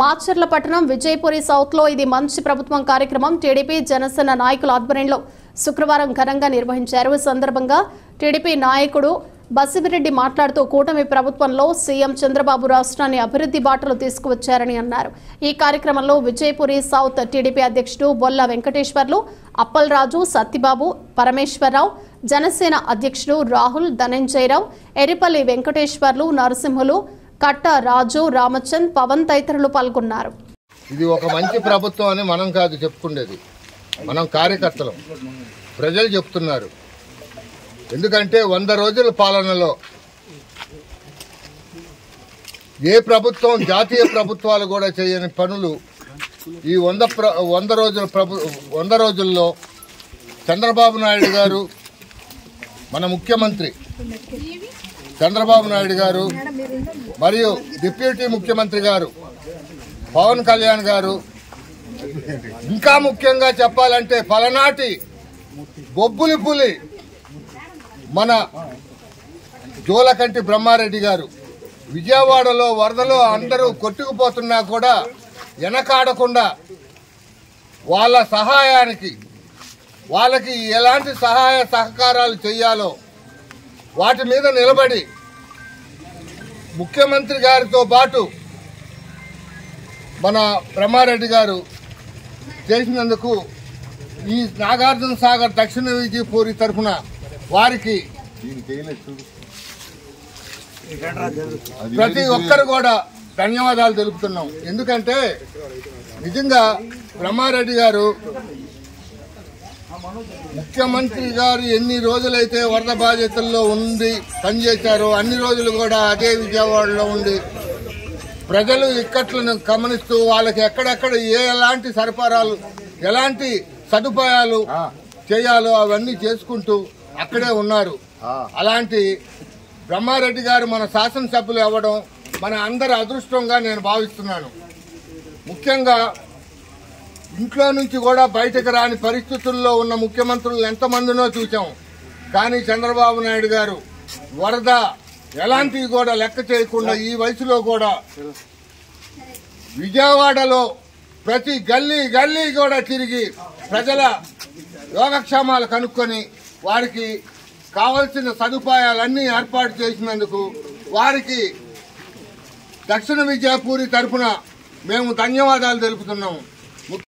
మాచర్ల పట్టణం విజయపురి సౌత్లో ఇది మంచి ప్రభుత్వం కార్యక్రమం. టీడీపీ జనసేన నాయకుల ఆధ్వర్యంలో శుక్రవారం ఘనంగా నిర్వహించారు. ఈ సందర్భంగా టీడీపీ నాయకుడు బసివిరెడ్డి మాట్లాడుతూ కూటమి ప్రభుత్వంలో సీఎం చంద్రబాబు రాష్ట్రాన్ని అభివృద్ధి బాటలు తీసుకువచ్చారని అన్నారు. ఈ కార్యక్రమంలో విజయపురి సౌత్ టీడీపీ అధ్యక్షుడు బొల్ల వెంకటేశ్వర్లు అప్పలరాజు సత్తిబాబు పరమేశ్వరరావు జనసేన అధ్యక్షుడు రాహుల్ ధనంజయరావు ఎరిపల్లి వెంకటేశ్వర్లు నరసింహులు కట్ట రాజు రామచంద్ పవన్ తదితరులు పాల్గొన్నారు. ఇది ఒక మంచి ప్రభుత్వం అని మనం కాదు చెప్పుకునేది మనం కార్యకర్తలు. ప్రజలు చెప్తున్నారు. ఎందుకంటే వంద రోజుల పాలనలో ఏ ప్రభుత్వం జాతీయ ప్రభుత్వాలు కూడా చేయని పనులు ఈ వంద ప్ర వంద రోజుల ప్రభు వంద రోజుల్లో చంద్రబాబు నాయుడు గారు మన ముఖ్యమంత్రి. చంద్రబాబు నాయుడు గారు మరియు డిప్యూటీ ముఖ్యమంత్రి గారు పవన్ కళ్యాణ్ గారు. ఇంకా ముఖ్యంగా చెప్పాలంటే పలనాటి బొబ్బులి పులి మన జోలకంటి బ్రహ్మారెడ్డి గారు. విజయవాడలో వరదలో అందరూ కొట్టుకుపోతున్నా కూడా వెనకాడకుండా వాళ్ళ సహాయానికి వాళ్ళకి ఎలాంటి సహాయ సహకారాలు చేయాలో వాటి మీద నిలబడి ముఖ్యమంత్రి గారితో పాటు మన బ్రహ్మారెడ్డి గారు చేసినందుకు ఈ నాగార్జున సాగర్ దక్షిణ విజయపూరి తరఫున వారికి ప్రతి ఒక్కరు కూడా ధన్యవాదాలు తెలుపుతున్నాం. ఎందుకంటే నిజంగా బ్రహ్మారెడ్డి గారు ముఖ్యమంత్రి గారు ఎన్ని రోజులైతే వరద బాధ్యతల్లో ఉండి పనిచేశారో అన్ని రోజులు కూడా అదే విజయవాడలో ఉండి ప్రజలు ఇక్కట్లను గమనిస్తూ వాళ్ళకి ఎక్కడెక్కడ ఏ ఎలాంటి సరఫరాలు ఎలాంటి సదుపాయాలు చేయాలో అవన్నీ చేసుకుంటూ అక్కడే ఉన్నారు. అలాంటి బ్రహ్మారెడ్డి గారు మన శాసనసభ్యులు అవ్వడం మన అందరి అదృష్టంగా నేను భావిస్తున్నాను. ముఖ్యంగా ఇంట్లో నుంచి కూడా బయటకు రాని పరిస్థితుల్లో ఉన్న ముఖ్యమంత్రులు ఎంతమందినో చూసాం కానీ చంద్రబాబు నాయుడు గారు వరద ఎలాంటివి కూడా లెక్క చేయకుండా ఈ వయసులో కూడా విజయవాడలో ప్రతి గల్లీ గల్లీ కూడా తిరిగి ప్రజల యోగక్షేమాలు కనుక్కొని వారికి కావలసిన సదుపాయాలన్నీ ఏర్పాటు చేసినందుకు వారికి దక్షిణ విజయపూరి తరఫున మేము ధన్యవాదాలు తెలుపుతున్నాము.